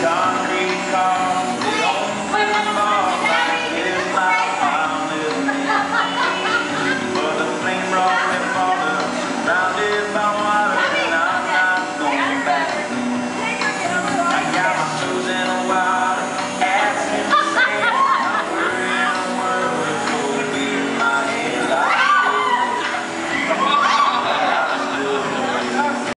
Concrete car.